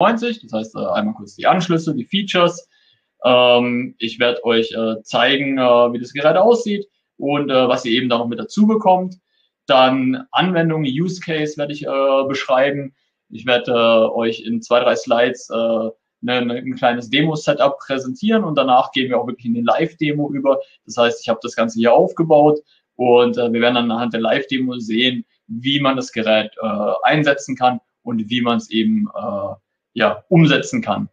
90. Das heißt, äh, einmal kurz die Anschlüsse, die Features. Ähm, ich werde euch äh, zeigen, äh, wie das Gerät aussieht und was ihr eben da noch mit dazu bekommt. Dann Anwendungen, Use Case werde ich beschreiben. Ich werde euch in zwei, drei Slides ne, ne, ein kleines Demo-Setup präsentieren und danach gehen wir auch wirklich in die Live-Demo über. Das heißt, ich habe das Ganze hier aufgebaut und wir werden dann anhand der Live-Demo sehen, wie man das Gerät einsetzen kann und wie man es eben ja, umsetzen kann.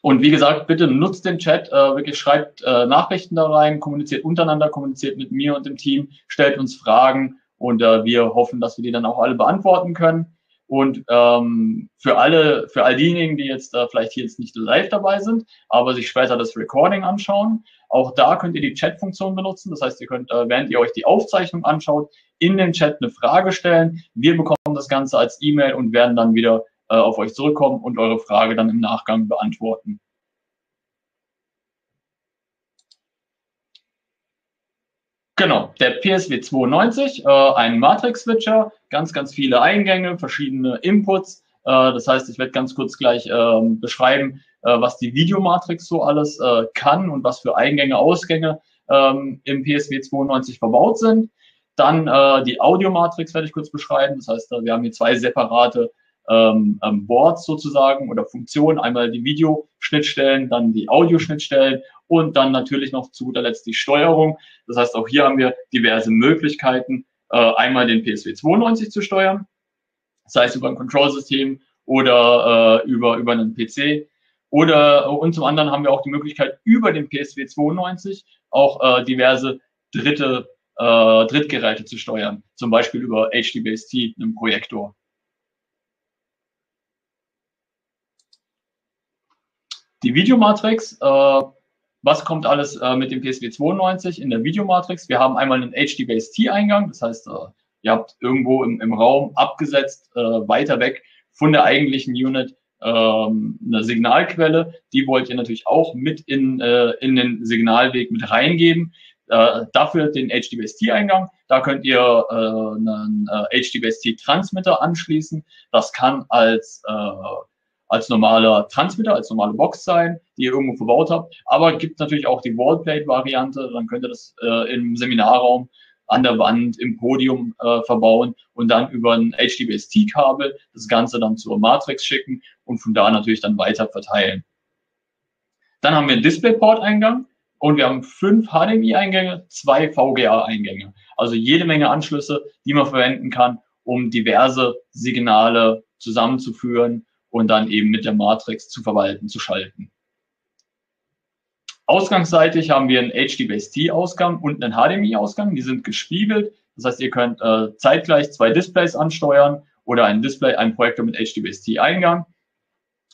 Und wie gesagt, bitte nutzt den Chat, äh, wirklich schreibt äh, Nachrichten da rein, kommuniziert untereinander, kommuniziert mit mir und dem Team, stellt uns Fragen und äh, wir hoffen, dass wir die dann auch alle beantworten können. Und ähm, für alle, für all diejenigen, die jetzt äh, vielleicht hier jetzt nicht live dabei sind, aber sich später das Recording anschauen, auch da könnt ihr die Chat-Funktion benutzen. Das heißt, ihr könnt, äh, während ihr euch die Aufzeichnung anschaut, in den Chat eine Frage stellen. Wir bekommen das Ganze als E-Mail und werden dann wieder äh, auf euch zurückkommen und eure Frage dann im Nachgang beantworten. Genau, der PSW 92, äh, ein Matrix-Switcher, ganz, ganz viele Eingänge, verschiedene Inputs. Äh, das heißt, ich werde ganz kurz gleich äh, beschreiben, was die Videomatrix so alles äh, kann und was für Eingänge, Ausgänge ähm, im PSW 92 verbaut sind. Dann äh, die Audiomatrix werde ich kurz beschreiben. Das heißt, wir haben hier zwei separate ähm, ähm, Boards sozusagen oder Funktionen. Einmal die Videoschnittstellen, dann die Audioschnittstellen und dann natürlich noch zu guter Letzt die Steuerung. Das heißt, auch hier haben wir diverse Möglichkeiten, äh, einmal den PSW 92 zu steuern, sei es über ein Control-System oder äh, über, über einen PC. Oder und zum anderen haben wir auch die Möglichkeit, über den PSW 92 auch äh, diverse dritte äh, Drittgeräte zu steuern, zum Beispiel über HDBaseT, einem Projektor. Die Videomatrix, äh, was kommt alles äh, mit dem PSW 92 in der Videomatrix? Wir haben einmal einen HD-Base-T-Eingang, das heißt, äh, ihr habt irgendwo im, im Raum abgesetzt, äh, weiter weg von der eigentlichen Unit ähm, eine Signalquelle. Die wollt ihr natürlich auch mit in, äh, in den Signalweg mit reingeben. Äh, dafür den HDBaseT-Eingang. Da könnt ihr äh, einen äh, HDBaseT-Transmitter anschließen. Das kann als äh, als normaler Transmitter, als normale Box sein, die ihr irgendwo verbaut habt. Aber gibt natürlich auch die Wallplate-Variante. Dann könnt ihr das äh, im Seminarraum an der Wand, im Podium äh, verbauen und dann über ein HDBaseT-Kabel das Ganze dann zur Matrix schicken und von da natürlich dann weiter verteilen. Dann haben wir einen DisplayPort-Eingang und wir haben fünf HDMI-Eingänge, zwei VGA-Eingänge. Also jede Menge Anschlüsse, die man verwenden kann, um diverse Signale zusammenzuführen und dann eben mit der Matrix zu verwalten, zu schalten. Ausgangsseitig haben wir einen HD-Base-T-Ausgang und einen HDMI-Ausgang. Die sind gespiegelt. Das heißt, ihr könnt äh, zeitgleich zwei Displays ansteuern oder ein Display, ein Projektor mit HD-Base-T-Eingang.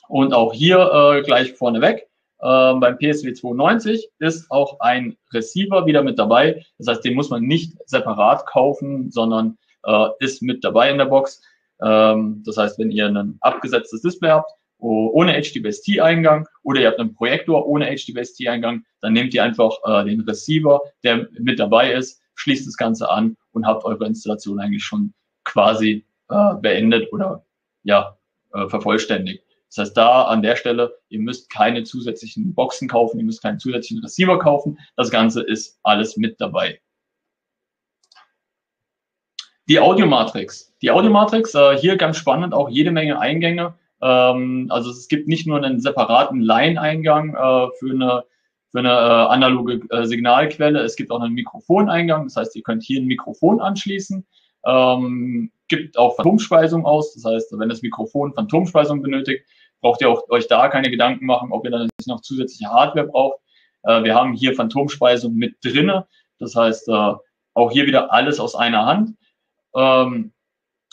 Und auch hier äh, gleich vorneweg. Äh, beim PSW 92 ist auch ein Receiver wieder mit dabei. Das heißt, den muss man nicht separat kaufen, sondern äh, ist mit dabei in der Box. Ähm, das heißt, wenn ihr ein abgesetztes Display habt, ohne HDBaseT-Eingang oder ihr habt einen Projektor ohne HDBaseT-Eingang, dann nehmt ihr einfach äh, den Receiver, der mit dabei ist, schließt das Ganze an und habt eure Installation eigentlich schon quasi äh, beendet oder ja, äh, vervollständigt. Das heißt, da an der Stelle, ihr müsst keine zusätzlichen Boxen kaufen, ihr müsst keinen zusätzlichen Receiver kaufen. Das Ganze ist alles mit dabei. Die Audiomatrix. Die Audiomatrix, äh, hier ganz spannend, auch jede Menge Eingänge. Ähm, also es gibt nicht nur einen separaten Line-Eingang äh, für eine, für eine äh, analoge äh, Signalquelle, es gibt auch einen Mikrofoneingang. Das heißt, ihr könnt hier ein Mikrofon anschließen. Ähm, gibt auch Phantomspeisung aus. Das heißt, wenn das Mikrofon Phantomspeisung benötigt, braucht ihr auch euch da keine Gedanken machen, ob ihr dann noch zusätzliche Hardware braucht. Äh, wir haben hier Phantomspeisung mit drinne. Das heißt, äh, auch hier wieder alles aus einer Hand. Ähm,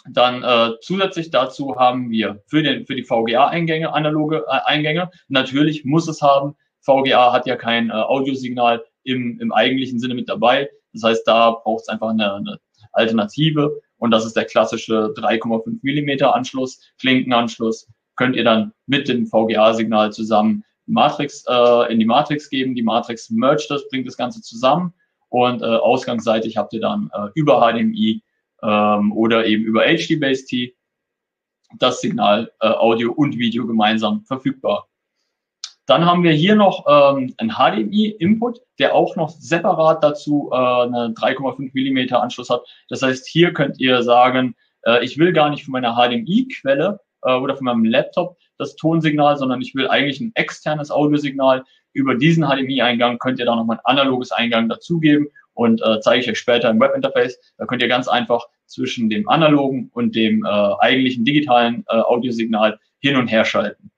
dann äh, zusätzlich dazu haben wir für, den, für die VGA-Eingänge, analoge äh, Eingänge, natürlich muss es haben. VGA hat ja kein Audiosignal im, im eigentlichen Sinne mit dabei. Das heißt, da braucht es einfach eine, eine Alternative. Und das ist der klassische 3,5 Millimeter Anschluss, Klinkenanschluss. Könnt ihr dann mit dem VGA-Signal zusammen Matrix äh, in die Matrix geben. Die Matrix mergt das, bringt das Ganze zusammen. Und äh, ausgangsseitig habt ihr dann äh, über HDMI ähm, oder eben über HDBaseT das Signal äh, Audio und Video gemeinsam verfügbar. Dann haben wir hier noch ähm, ein HDMI-Input, der auch noch separat dazu äh, eine 3,5 Millimeter Anschluss hat. Das heißt, hier könnt ihr sagen, äh, ich will gar nicht von meiner HDMI-Quelle äh, oder von meinem Laptop das Tonsignal, sondern ich will eigentlich ein externes Audiosignal. Über diesen HDMI-Eingang könnt ihr da nochmal ein analoges Eingang dazugeben und äh, zeige ich euch später im Webinterface. Da könnt ihr ganz einfach zwischen dem analogen und dem äh, eigentlichen digitalen äh, Audiosignal hin und her schalten.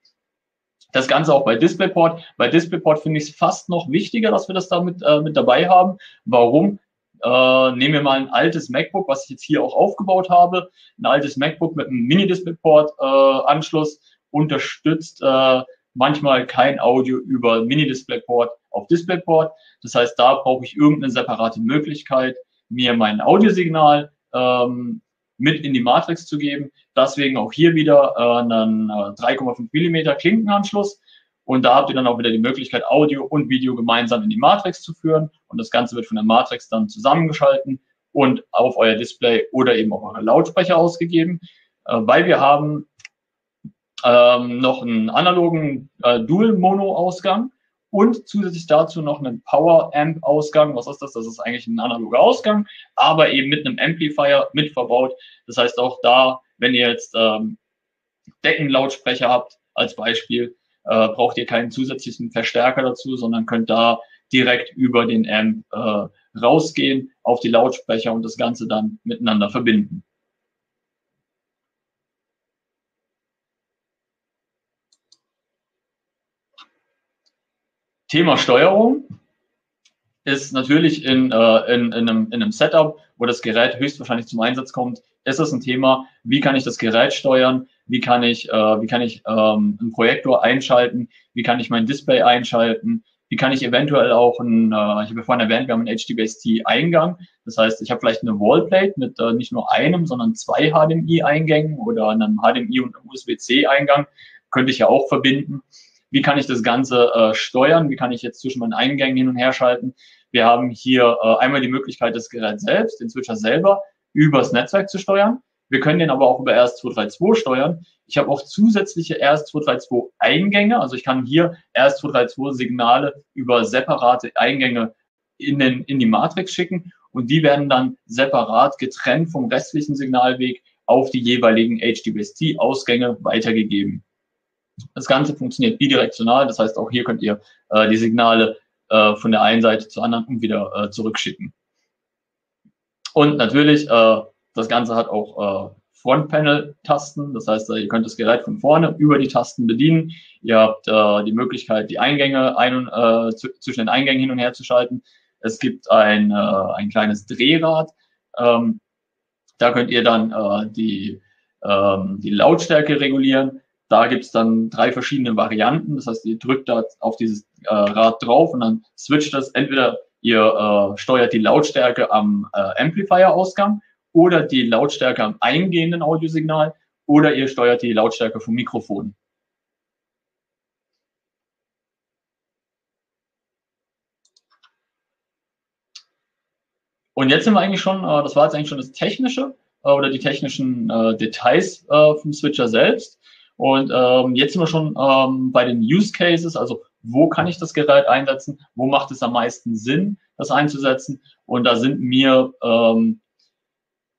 Das Ganze auch bei DisplayPort. Bei DisplayPort finde ich es fast noch wichtiger, dass wir das da mit, äh, mit dabei haben. Warum? Äh, nehmen wir mal ein altes MacBook, was ich jetzt hier auch aufgebaut habe. Ein altes MacBook mit einem Mini-DisplayPort-Anschluss äh, unterstützt äh, manchmal kein Audio über Mini-DisplayPort auf DisplayPort. Das heißt, da brauche ich irgendeine separate Möglichkeit, mir mein Audiosignal ähm, mit in die Matrix zu geben. Deswegen auch hier wieder äh, einen 3,5 äh, Millimeter Klinkenanschluss. Und da habt ihr dann auch wieder die Möglichkeit, Audio und Video gemeinsam in die Matrix zu führen. Und das Ganze wird von der Matrix dann zusammengeschalten und auf euer Display oder eben auf eure Lautsprecher ausgegeben. Äh, weil wir haben ähm, noch einen analogen äh, Dual-Mono-Ausgang und zusätzlich dazu noch einen Power-Amp-Ausgang. Was ist das? Das ist eigentlich ein analoger Ausgang, aber eben mit einem Amplifier mit verbaut. Das heißt auch da, wenn ihr jetzt ähm, Deckenlautsprecher habt als Beispiel, äh, braucht ihr keinen zusätzlichen Verstärker dazu, sondern könnt da direkt über den Amp äh, rausgehen auf die Lautsprecher und das Ganze dann miteinander verbinden. Thema Steuerung ist natürlich in, äh, in, in, einem, in einem Setup, wo das Gerät höchstwahrscheinlich zum Einsatz kommt, ist es ein Thema, wie kann ich das Gerät steuern, wie kann ich, äh, wie kann ich ähm, einen Projektor einschalten, wie kann ich mein Display einschalten, wie kann ich eventuell auch ein, äh, ich habe vorhin erwähnt, wir haben einen HDBaseT-Eingang, das heißt, ich habe vielleicht eine Wallplate mit äh, nicht nur einem, sondern zwei HDMI-Eingängen oder einem HDMI und einem USB-C-Eingang, könnte ich ja auch verbinden. Wie kann ich das Ganze äh, steuern, wie kann ich jetzt zwischen meinen Eingängen hin und her schalten. Wir haben hier äh, einmal die Möglichkeit, das Gerät selbst, den Switcher selber, übers Netzwerk zu steuern. Wir können den aber auch über RS232 steuern. Ich habe auch zusätzliche RS232 Eingänge. Also ich kann hier RS232 Signale über separate Eingänge in, den, in die Matrix schicken und die werden dann separat getrennt vom restlichen Signalweg auf die jeweiligen HDBaseT-Ausgänge weitergegeben. Das Ganze funktioniert bidirektional, das heißt auch hier könnt ihr äh, die Signale äh, von der einen Seite zur anderen und wieder äh, zurückschicken. Und natürlich, äh, das Ganze hat auch äh, Frontpanel-Tasten, das heißt, äh, ihr könnt das Gerät von vorne über die Tasten bedienen. Ihr habt äh, die Möglichkeit, die Eingänge ein und, äh, zwischen den Eingängen hin und her zu schalten. Es gibt ein, äh, ein kleines Drehrad. Ähm, da könnt ihr dann äh, die, ähm, die Lautstärke regulieren. Da gibt's dann drei verschiedene Varianten. Das heißt, ihr drückt da auf dieses äh, Rad drauf und dann switcht das. Entweder ihr äh, steuert die Lautstärke am äh, Amplifier-Ausgang oder die Lautstärke am eingehenden Audiosignal oder ihr steuert die Lautstärke vom Mikrofon. Und jetzt sind wir eigentlich schon, äh, das war jetzt eigentlich schon das Technische äh, oder die technischen äh, Details vom Switcher selbst. Und ähm, jetzt sind wir schon ähm, bei den Use Cases, also wo kann ich das Gerät einsetzen, wo macht es am meisten Sinn, das einzusetzen. Und da sind mir ähm,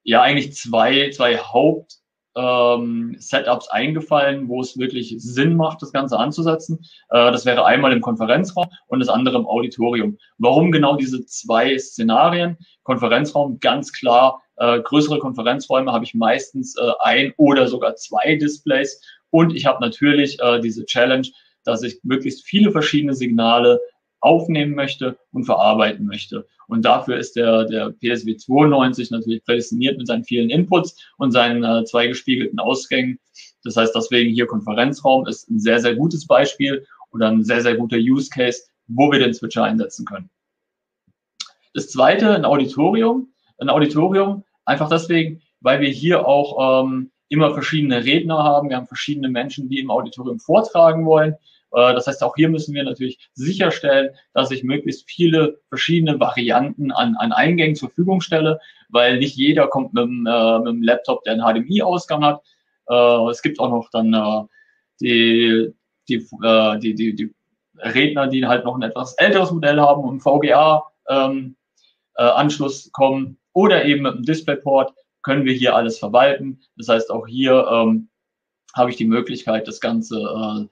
ja eigentlich zwei, zwei Haupt ähm, Setups eingefallen, wo es wirklich Sinn macht, das Ganze anzusetzen. Äh, das wäre einmal im Konferenzraum und das andere im Auditorium. Warum genau diese zwei Szenarien? Konferenzraum ganz klar. Äh, größere Konferenzräume habe ich meistens äh, ein oder sogar zwei Displays und ich habe natürlich äh, diese Challenge, dass ich möglichst viele verschiedene Signale aufnehmen möchte und verarbeiten möchte. Und dafür ist der, der PSW 92 natürlich prädestiniert mit seinen vielen Inputs und seinen äh, zwei gespiegelten Ausgängen. Das heißt, deswegen hier Konferenzraum ist ein sehr, sehr gutes Beispiel oder ein sehr, sehr guter Use Case, wo wir den Switcher einsetzen können. Das zweite, ein Auditorium. Ein Auditorium einfach deswegen, weil wir hier auch ähm, immer verschiedene Redner haben. Wir haben verschiedene Menschen, die im Auditorium vortragen wollen. Äh, das heißt, auch hier müssen wir natürlich sicherstellen, dass ich möglichst viele verschiedene Varianten an, an Eingängen zur Verfügung stelle, weil nicht jeder kommt mit, äh, mit einem Laptop, der einen HDMI-Ausgang hat. Äh, es gibt auch noch dann äh, die, die, äh, die, die, die Redner, die halt noch ein etwas älteres Modell haben und VGA-Anschluss ähm, äh, kommen oder eben mit dem DisplayPort können wir hier alles verwalten. Das heißt, auch hier ähm, habe ich die Möglichkeit, das Ganze äh,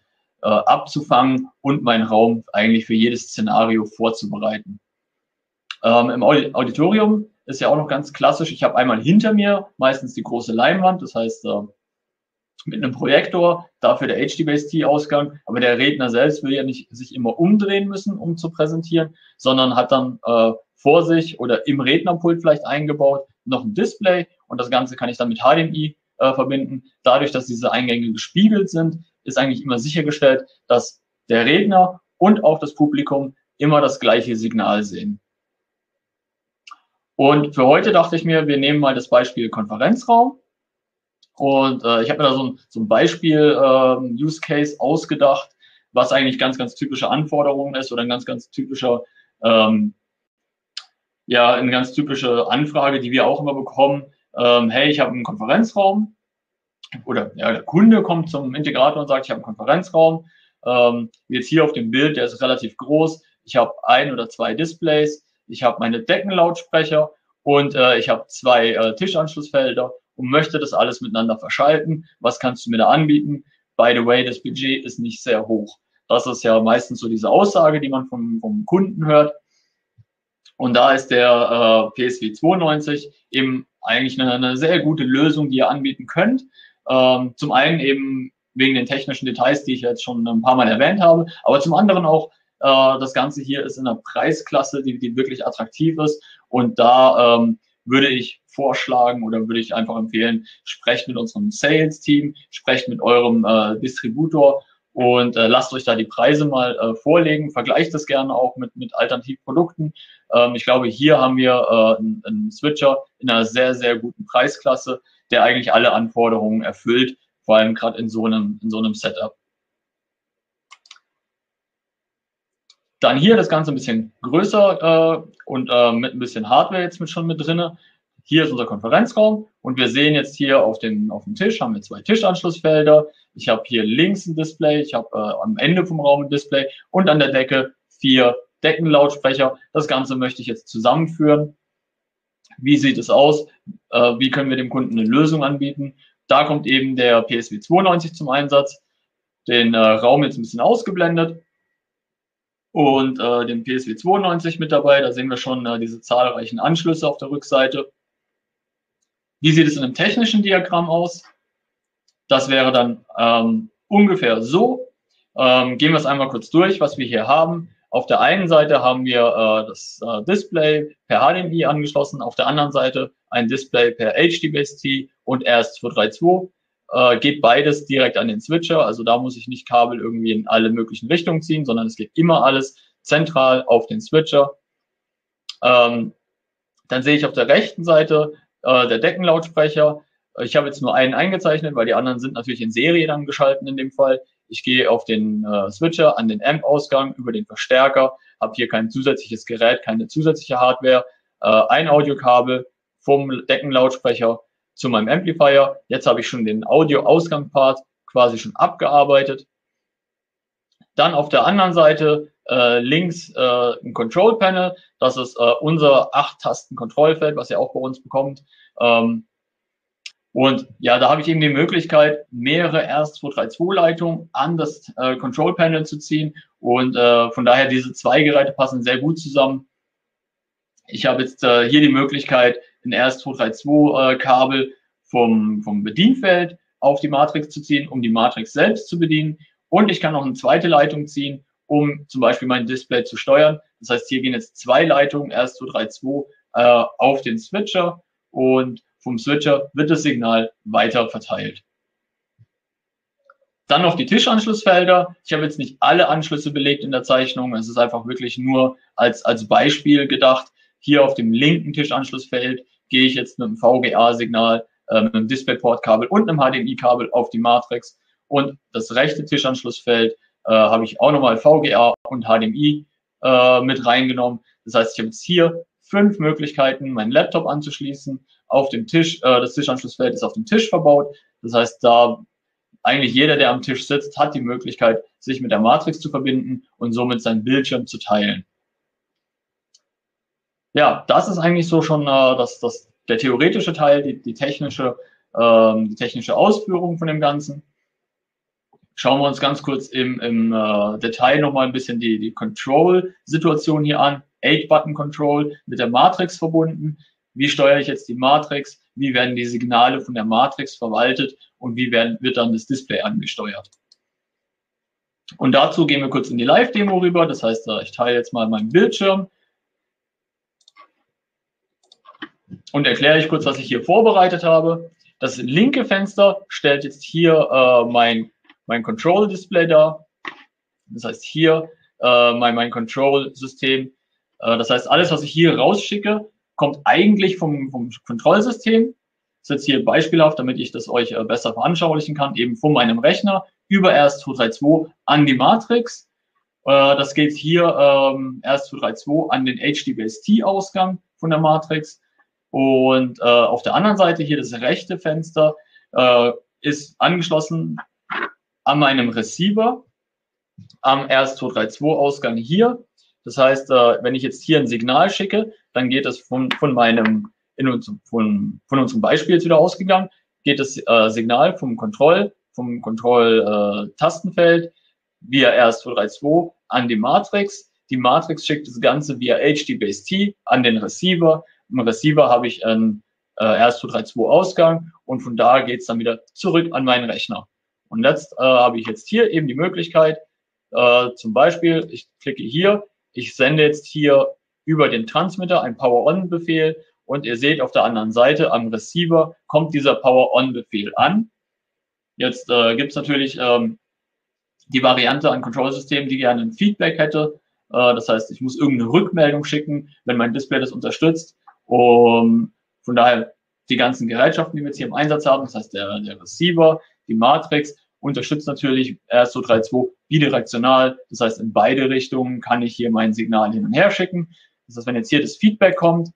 äh, abzufangen und meinen Raum eigentlich für jedes Szenario vorzubereiten. Ähm, Im Auditorium ist ja auch noch ganz klassisch. Ich habe einmal hinter mir meistens die große Leinwand, das heißt äh, mit einem Projektor, dafür der HD-Base-T-Ausgang, aber der Redner selbst will ja nicht sich immer umdrehen müssen, um zu präsentieren, sondern hat dann äh, vor sich oder im Rednerpult vielleicht eingebaut noch ein Display und das Ganze kann ich dann mit HDMI äh, verbinden. Dadurch, dass diese Eingänge gespiegelt sind, ist eigentlich immer sichergestellt, dass der Redner und auch das Publikum immer das gleiche Signal sehen. Und für heute dachte ich mir, wir nehmen mal das Beispiel Konferenzraum. Und äh, ich habe mir da so ein, so ein Beispiel ähm, Use Case ausgedacht, was eigentlich ganz, ganz typische Anforderungen ist oder ein ganz, ganz typischer, ähm, ja, eine ganz typische Anfrage, die wir auch immer bekommen. Ähm, hey, ich habe einen Konferenzraum oder ja, der Kunde kommt zum Integrator und sagt, ich habe einen Konferenzraum. Ähm, jetzt hier auf dem Bild, der ist relativ groß. Ich habe ein oder zwei Displays ich habe meine Deckenlautsprecher und äh, ich habe zwei äh, Tischanschlussfelder und möchte das alles miteinander verschalten. Was kannst du mir da anbieten? By the way, das Budget ist nicht sehr hoch. Das ist ja meistens so diese Aussage, die man vom, vom Kunden hört. Und da ist der äh, PSW 92 eben eigentlich eine, eine sehr gute Lösung, die ihr anbieten könnt. Ähm, zum einen eben wegen den technischen Details, die ich jetzt schon ein paar Mal erwähnt habe, aber zum anderen auch äh, das Ganze hier ist in einer Preisklasse, die, die wirklich attraktiv ist. Und da ähm, würde ich vorschlagen oder würde ich einfach empfehlen, sprecht mit unserem Sales-Team, sprecht mit eurem äh, Distributor und äh, lasst euch da die Preise mal äh, vorlegen. Vergleicht das gerne auch mit, mit Alternativprodukten. Ähm, ich glaube, hier haben wir äh, einen, einen Switcher in einer sehr, sehr guten Preisklasse, der eigentlich alle Anforderungen erfüllt, vor allem gerade in so einem, in so einem Setup. Dann hier das Ganze ein bisschen größer äh, und äh, mit ein bisschen Hardware jetzt mit schon mit drinne. Hier ist unser Konferenzraum und wir sehen jetzt hier auf dem, auf dem Tisch haben wir zwei Tischanschlussfelder. Ich habe hier links ein Display, ich habe äh, am Ende vom Raum ein Display und an der Decke vier Deckenlautsprecher. Das Ganze möchte ich jetzt zusammenführen. Wie sieht es aus? Äh, wie können wir dem Kunden eine Lösung anbieten? Da kommt eben der PSW 92 zum Einsatz. Den äh, Raum jetzt ein bisschen ausgeblendet und äh, den PSW 92 mit dabei. Da sehen wir schon äh, diese zahlreichen Anschlüsse auf der Rückseite. Wie sieht es in einem technischen Diagramm aus? Das wäre dann ähm, ungefähr so. Ähm, gehen wir es einmal kurz durch, was wir hier haben. Auf der einen Seite haben wir äh, das äh, Display per HDMI angeschlossen, auf der anderen Seite ein Display per HDBaseT und RS232 äh, geht beides direkt an den Switcher. Also da muss ich nicht Kabel irgendwie in alle möglichen Richtungen ziehen, sondern es geht immer alles zentral auf den Switcher. Ähm, dann sehe ich auf der rechten Seite äh, der Deckenlautsprecher. Ich habe jetzt nur einen eingezeichnet, weil die anderen sind natürlich in Serie dann geschalten in dem Fall. Ich gehe auf den äh, Switcher, an den Amp-Ausgang, über den Verstärker, habe hier kein zusätzliches Gerät, keine zusätzliche Hardware, äh, ein Audiokabel vom Deckenlautsprecher zu meinem Amplifier. Jetzt habe ich schon den Audio-Ausgang-Part quasi schon abgearbeitet. Dann auf der anderen Seite äh, links äh, ein Control Panel. Das ist äh, unser 8-Tasten-Kontrollfeld, was ihr auch bei uns bekommt. Ähm, und ja, da habe ich eben die Möglichkeit, mehrere RS232-Leitungen an das äh, Control Panel zu ziehen. Und äh, von daher, diese zwei Geräte passen sehr gut zusammen. Ich habe jetzt äh, hier die Möglichkeit, ein RS232-Kabel äh, vom, vom Bedienfeld auf die Matrix zu ziehen, um die Matrix selbst zu bedienen. Und ich kann noch eine zweite Leitung ziehen, um zum Beispiel mein Display zu steuern. Das heißt, hier gehen jetzt zwei Leitungen RS232 äh, auf den Switcher und vom Switcher wird das Signal weiter verteilt. Dann noch die Tischanschlussfelder. Ich habe jetzt nicht alle Anschlüsse belegt in der Zeichnung. Es ist einfach wirklich nur als, als Beispiel gedacht. Hier auf dem linken Tischanschlussfeld gehe ich jetzt mit einem VGA-Signal, äh, mit einem DisplayPort-Kabel und einem HDMI-Kabel auf die Matrix. Und das rechte Tischanschlussfeld äh, habe ich auch nochmal VGA und HDMI äh, mit reingenommen. Das heißt, ich habe jetzt hier fünf Möglichkeiten, meinen Laptop anzuschließen. Auf dem Tisch, äh, das Tischanschlussfeld ist auf dem Tisch verbaut. Das heißt, da eigentlich jeder, der am Tisch sitzt, hat die Möglichkeit, sich mit der Matrix zu verbinden und somit seinen Bildschirm zu teilen. Ja, das ist eigentlich so schon äh, das, das, der theoretische Teil, die, die, technische, ähm, die technische Ausführung von dem Ganzen. Schauen wir uns ganz kurz im, im äh, Detail nochmal ein bisschen die, die Control-Situation hier an. 8-Button-Control mit der Matrix verbunden. Wie steuere ich jetzt die Matrix? Wie werden die Signale von der Matrix verwaltet? Und wie werden, wird dann das Display angesteuert? Und dazu gehen wir kurz in die Live-Demo rüber. Das heißt, äh, ich teile jetzt mal meinen Bildschirm und erkläre ich kurz, was ich hier vorbereitet habe. Das linke Fenster stellt jetzt hier äh, mein, mein Control-Display dar. Das heißt, hier äh, mein, mein Control-System. Äh, das heißt, alles, was ich hier rausschicke, kommt eigentlich vom, vom Kontrollsystem. Ist jetzt hier beispielhaft, damit ich das euch äh, besser veranschaulichen kann, eben von meinem Rechner über RS232 an die Matrix. Äh, das geht hier ähm, RS232 an den HDBaseT-Ausgang von der Matrix. Und äh, auf der anderen Seite hier das rechte Fenster äh, ist angeschlossen an meinem Receiver am RS232-Ausgang hier. Das heißt, äh, wenn ich jetzt hier ein Signal schicke, dann geht es von, von meinem, in uns, von, von unserem Beispiel jetzt wieder ausgegangen, geht das äh, Signal vom Kontroll, vom Kontroll-Tastenfeld äh, via RS232 an die Matrix. Die Matrix schickt das Ganze via HDBaseT an den Receiver. Im Receiver habe ich einen äh, RS232-Ausgang und von da geht es dann wieder zurück an meinen Rechner. Und jetzt äh, habe ich jetzt hier eben die Möglichkeit, äh, zum Beispiel, ich klicke hier, ich sende jetzt hier über den Transmitter einen Power-On-Befehl und ihr seht auf der anderen Seite am Receiver kommt dieser Power-On-Befehl an. Jetzt äh, gibt es natürlich ähm, die Variante an Control-Systemen, die gerne ein Feedback hätte. Äh, das heißt, ich muss irgendeine Rückmeldung schicken, wenn mein Display das unterstützt. Um, von daher die ganzen Gerätschaften, die wir jetzt hier im Einsatz haben, das heißt der, der Receiver, die Matrix, unterstützt natürlich RS232 bidirektional. Das heißt, in beide Richtungen kann ich hier mein Signal hin und her schicken. Das heißt, wenn jetzt hier das Feedback kommt,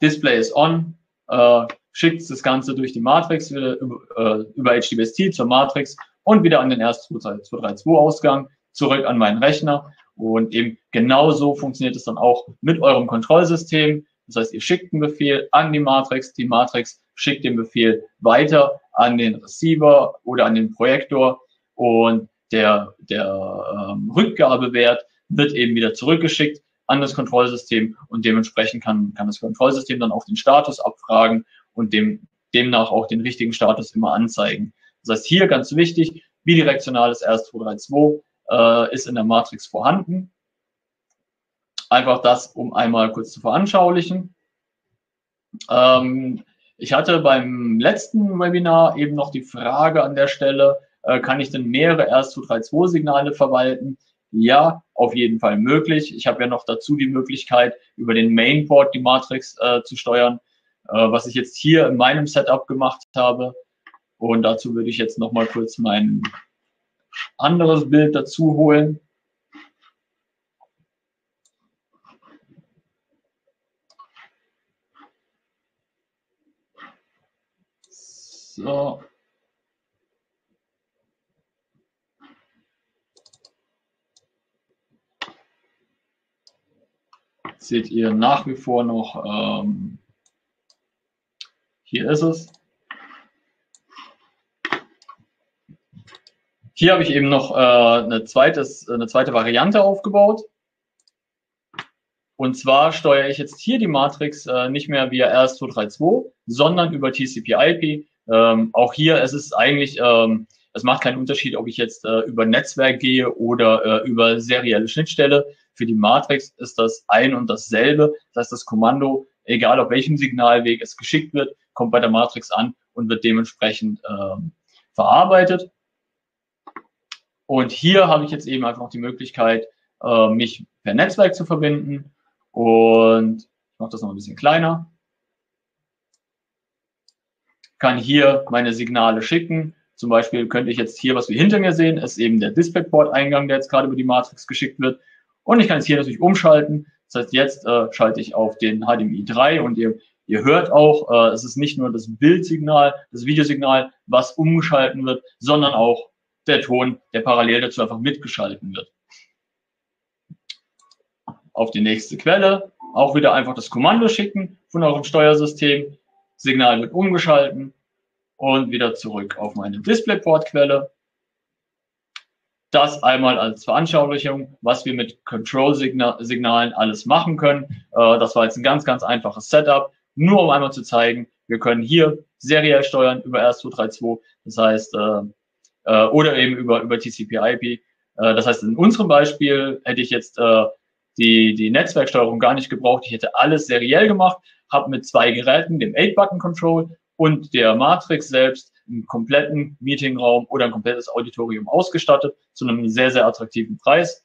Display ist on, äh, schickt das Ganze durch die Matrix wieder über, äh, über HDBaseT zur Matrix und wieder an den RS232-Ausgang zurück an meinen Rechner. Und eben genauso funktioniert es dann auch mit eurem Kontrollsystem. Das heißt, ihr schickt einen Befehl an die Matrix, die Matrix schickt den Befehl weiter an den Receiver oder an den Projektor und der, der ähm, Rückgabewert wird eben wieder zurückgeschickt an das Kontrollsystem und dementsprechend kann, kann das Kontrollsystem dann auch den Status abfragen und dem, demnach auch den richtigen Status immer anzeigen. Das heißt, hier ganz wichtig, bidirektionales RS232 äh, ist in der Matrix vorhanden. Einfach das, um einmal kurz zu veranschaulichen. Ähm, ich hatte beim letzten Webinar eben noch die Frage an der Stelle, äh, kann ich denn mehrere RS232-Signale verwalten? Ja, auf jeden Fall möglich. Ich habe ja noch dazu die Möglichkeit, über den Mainboard die Matrix äh, zu steuern, äh, was ich jetzt hier in meinem Setup gemacht habe. Und dazu würde ich jetzt noch mal kurz mein anderes Bild dazu holen. So. seht ihr nach wie vor noch, ähm, hier ist es. Hier habe ich eben noch äh, eine, zweites, eine zweite Variante aufgebaut. Und zwar steuere ich jetzt hier die Matrix äh, nicht mehr via RS232, sondern über TCP/IP. Ähm, auch hier es ist eigentlich, ähm, es macht keinen Unterschied, ob ich jetzt äh, über Netzwerk gehe oder äh, über serielle Schnittstelle. Für die Matrix ist das ein und dasselbe. Das heißt, das Kommando, egal auf welchem Signalweg es geschickt wird, kommt bei der Matrix an und wird dementsprechend ähm, verarbeitet. Und hier habe ich jetzt eben einfach die Möglichkeit, äh, mich per Netzwerk zu verbinden. Und ich mache das noch ein bisschen kleiner. Kann hier meine Signale schicken. Zum Beispiel könnte ich jetzt hier, was wir hinter mir sehen, ist eben der DisplayPort-Eingang, der jetzt gerade über die Matrix geschickt wird. Und ich kann es hier natürlich umschalten. Das heißt, jetzt äh, schalte ich auf den HDMI 3 und ihr, ihr hört auch, äh, es ist nicht nur das Bildsignal, das Videosignal, was umgeschalten wird, sondern auch der Ton, der parallel dazu einfach mitgeschalten wird. Auf die nächste Quelle, auch wieder einfach das Kommando schicken von eurem Steuersystem. Signal wird umgeschalten und wieder zurück auf meine DisplayPort-Quelle. Das einmal als Veranschaulichung, was wir mit Control-Signalen alles machen können. Äh, das war jetzt ein ganz, ganz einfaches Setup, nur um einmal zu zeigen, wir können hier seriell steuern über RS232, das heißt, äh, äh, oder eben über, über TCP/IP. Das heißt, in unserem Beispiel hätte ich jetzt die, die Netzwerksteuerung gar nicht gebraucht. Ich hätte alles seriell gemacht, habe mit zwei Geräten, dem 8-Button-Control und der Matrix selbst, einen kompletten Meetingraum oder ein komplettes Auditorium ausgestattet zu einem sehr, sehr attraktiven Preis.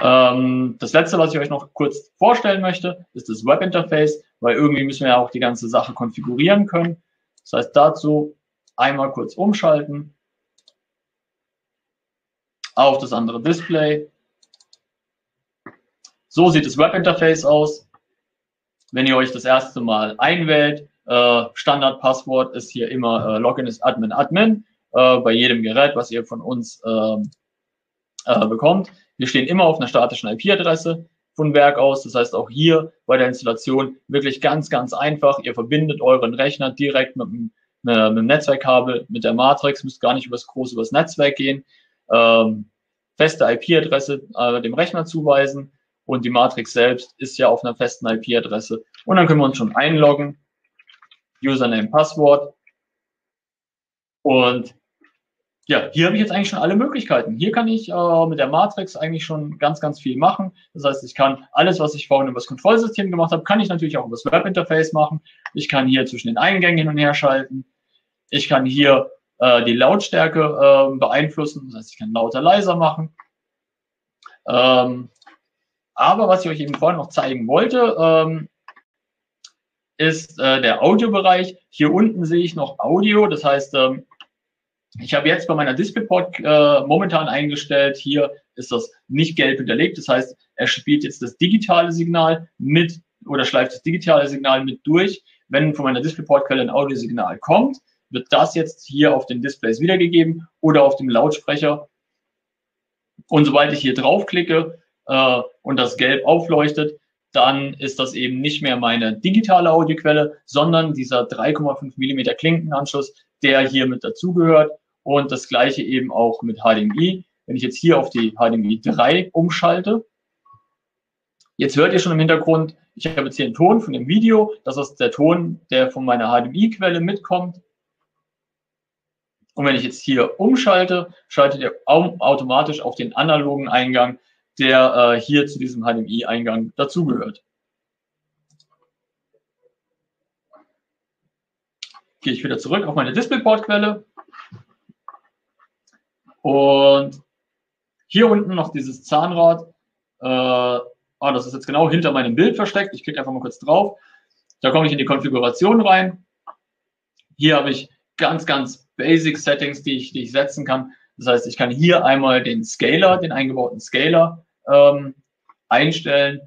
Ähm, das letzte, was ich euch noch kurz vorstellen möchte, ist das Webinterface, weil irgendwie müssen wir ja auch die ganze Sache konfigurieren können. Das heißt, dazu einmal kurz umschalten auf das andere Display. So sieht das Webinterface aus. Wenn ihr euch das erste Mal einwählt, äh, Standardpasswort ist hier immer äh, Login ist Admin Admin äh, bei jedem Gerät, was ihr von uns ähm, äh, bekommt. Wir stehen immer auf einer statischen IP-Adresse von Werk aus. Das heißt auch hier bei der Installation wirklich ganz, ganz einfach. Ihr verbindet euren Rechner direkt mit dem, mit dem Netzwerkkabel, mit der Matrix, müsst gar nicht übers große, übers Netzwerk gehen. Ähm, feste IP-Adresse äh, dem Rechner zuweisen und die Matrix selbst ist ja auf einer festen IP-Adresse. Und dann können wir uns schon einloggen Username, Passwort. Und ja, hier habe ich jetzt eigentlich schon alle Möglichkeiten. Hier kann ich äh, mit der Matrix eigentlich schon ganz, ganz viel machen. Das heißt, ich kann alles, was ich vorhin über das Kontrollsystem gemacht habe, kann ich natürlich auch über das Webinterface machen. Ich kann hier zwischen den Eingängen hin und her schalten. Ich kann hier äh, die Lautstärke äh, beeinflussen. Das heißt, ich kann lauter, leiser machen. Ähm, aber was ich euch eben vorhin noch zeigen wollte, ähm, ist äh, der Audiobereich. Hier unten sehe ich noch Audio. Das heißt, ähm, ich habe jetzt bei meiner DisplayPort äh, momentan eingestellt, hier ist das nicht gelb hinterlegt. Das heißt, er spielt jetzt das digitale Signal mit oder schleift das digitale Signal mit durch. Wenn von meiner DisplayPort-Quelle ein Audiosignal kommt, wird das jetzt hier auf den Displays wiedergegeben oder auf dem Lautsprecher. Und sobald ich hier draufklicke äh, und das gelb aufleuchtet, dann ist das eben nicht mehr meine digitale Audioquelle, sondern dieser 3,5 Millimeter Klinkenanschluss, der hier mit dazugehört und das gleiche eben auch mit HDMI. Wenn ich jetzt hier auf die HDMI 3 umschalte, jetzt hört ihr schon im Hintergrund, ich habe jetzt hier einen Ton von dem Video, das ist der Ton, der von meiner HDMI-Quelle mitkommt. Und wenn ich jetzt hier umschalte, schaltet ihr automatisch auf den analogen Eingang der äh, hier zu diesem HDMI-Eingang dazugehört. Gehe ich wieder zurück auf meine DisplayPort-Quelle und hier unten noch dieses Zahnrad. Äh, ah, das ist jetzt genau hinter meinem Bild versteckt. Ich klicke einfach mal kurz drauf. Da komme ich in die Konfiguration rein. Hier habe ich ganz, ganz basic Settings, die ich, die ich setzen kann. Das heißt, ich kann hier einmal den Scaler, den eingebauten Scaler ähm, einstellen.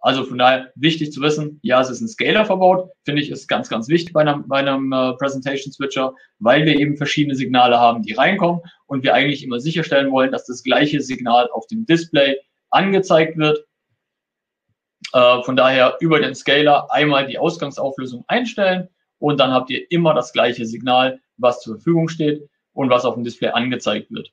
Also von daher wichtig zu wissen, ja, es ist ein Scaler verbaut, finde ich, ist ganz, ganz wichtig bei einem, bei einem äh, Presentation Switcher, weil wir eben verschiedene Signale haben, die reinkommen und wir eigentlich immer sicherstellen wollen, dass das gleiche Signal auf dem Display angezeigt wird. Äh, von daher über den Scaler einmal die Ausgangsauflösung einstellen und dann habt ihr immer das gleiche Signal, was zur Verfügung steht und was auf dem Display angezeigt wird.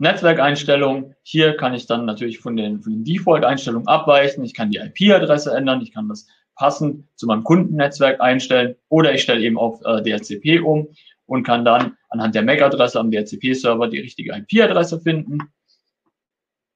Netzwerkeinstellungen. Hier kann ich dann natürlich von den, von den Default-Einstellungen abweichen. Ich kann die IP-Adresse ändern. Ich kann das passend zu meinem Kundennetzwerk einstellen oder ich stelle eben auf äh, DHCP um und kann dann anhand der MAC-Adresse am DHCP-Server die richtige IP-Adresse finden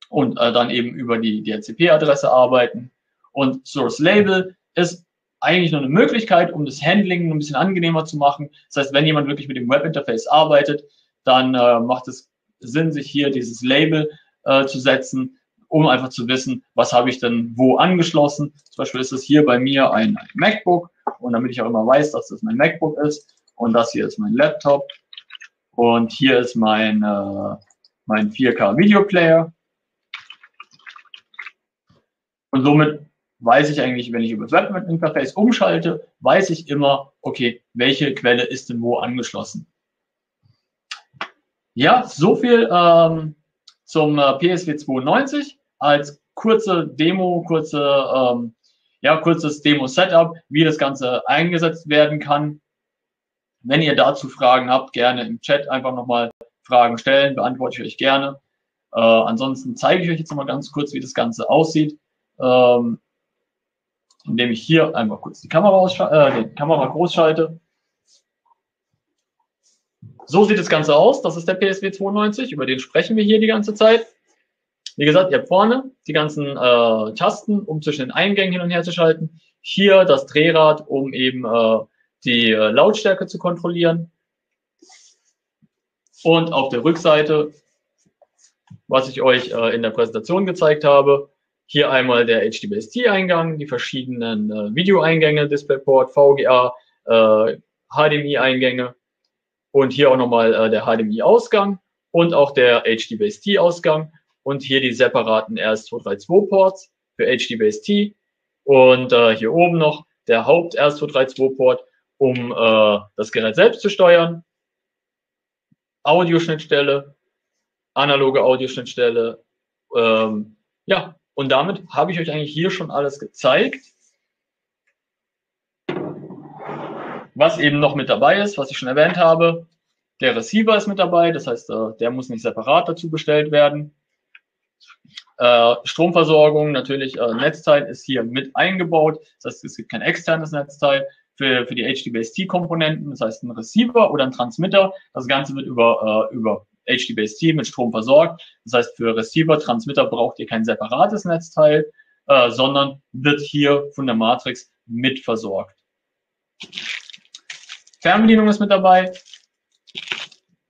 und äh, dann eben über die DHCP-Adresse arbeiten. Und Source Label ist eigentlich nur eine Möglichkeit, um das Handling ein bisschen angenehmer zu machen. Das heißt, wenn jemand wirklich mit dem Webinterface arbeitet, dann äh, macht es Sinn, sich hier dieses Label äh, zu setzen, um einfach zu wissen, was habe ich denn wo angeschlossen. Zum Beispiel ist es hier bei mir ein, ein MacBook und damit ich auch immer weiß, dass das mein MacBook ist und das hier ist mein Laptop und hier ist mein, äh, mein 4K Videoplayer. Und somit weiß ich eigentlich, wenn ich über das Web-Interface umschalte, weiß ich immer, okay, welche Quelle ist denn wo angeschlossen. Ja, so viel ähm, zum äh, PSW 92 als kurze Demo, kurze, ähm, ja, kurzes Demo-Setup, wie das Ganze eingesetzt werden kann. Wenn ihr dazu Fragen habt, gerne im Chat einfach nochmal Fragen stellen, beantworte ich euch gerne. Äh, ansonsten zeige ich euch jetzt nochmal ganz kurz, wie das Ganze aussieht, ähm, indem ich hier einfach kurz die Kamera, äh, die Kamera groß schalte. So sieht das Ganze aus. Das ist der PSW 92, über den sprechen wir hier die ganze Zeit. Wie gesagt, ihr habt vorne die ganzen äh, Tasten, um zwischen den Eingängen hin und her zu schalten. Hier das Drehrad, um eben äh, die äh, Lautstärke zu kontrollieren. Und auf der Rückseite, was ich euch äh, in der Präsentation gezeigt habe, hier einmal der HDBaseT-Eingang, die verschiedenen äh, Videoeingänge, DisplayPort, VGA, äh, HDMI-Eingänge und hier auch nochmal äh, der HDMI-Ausgang und auch der HDBaseT-Ausgang und hier die separaten RS232-Ports für HDBaseT und äh, hier oben noch der Haupt RS232-Port, um äh, das Gerät selbst zu steuern. Audioschnittstelle, analoge Audioschnittstelle. Ähm, ja, und damit habe ich euch eigentlich hier schon alles gezeigt. Was eben noch mit dabei ist, was ich schon erwähnt habe, der Receiver ist mit dabei, das heißt, äh, der muss nicht separat dazu bestellt werden. Äh, Stromversorgung, natürlich äh, Netzteil ist hier mit eingebaut. Das heißt, es gibt kein externes Netzteil für, für die HDBaseT-Komponenten, das heißt ein Receiver oder ein Transmitter. Das Ganze wird über, über HDBaseT mit Strom versorgt. Das heißt, für Receiver, Transmitter braucht ihr kein separates Netzteil, sondern wird hier von der Matrix mit versorgt. Fernbedienung ist mit dabei.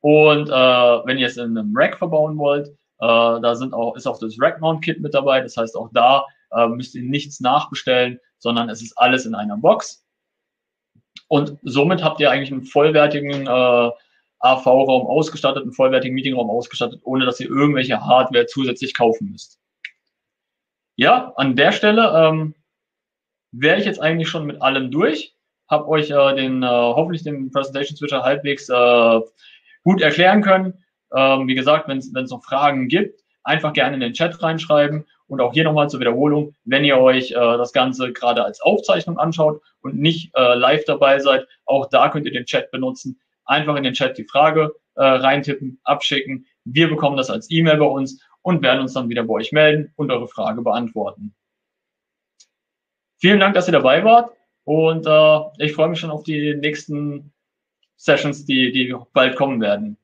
Und äh, wenn ihr es in einem Rack verbauen wollt, äh, da sind auch, ist auch das Rack-Mount-Kit mit dabei. Das heißt, auch da äh, müsst ihr nichts nachbestellen, sondern es ist alles in einer Box. Und somit habt ihr eigentlich einen vollwertigen äh, AV-Raum ausgestattet, einen vollwertigen Meetingraum ausgestattet, ohne dass ihr irgendwelche Hardware zusätzlich kaufen müsst. Ja, an der Stelle ähm, wäre ich jetzt eigentlich schon mit allem durch. Hab euch äh, den äh, hoffentlich den Presentation Switcher halbwegs äh, gut erklären können. Ähm, wie gesagt, wenn es noch Fragen gibt, einfach gerne in den Chat reinschreiben. Und auch hier nochmal zur Wiederholung, wenn ihr euch äh, das Ganze gerade als Aufzeichnung anschaut und nicht äh, live dabei seid, auch da könnt ihr den Chat benutzen. Einfach in den Chat die Frage äh, reintippen, abschicken. Wir bekommen das als E-Mail bei uns und werden uns dann wieder bei euch melden und eure Frage beantworten. Vielen Dank, dass ihr dabei wart und äh, ich freue mich schon auf die nächsten Sessions, die, die bald kommen werden.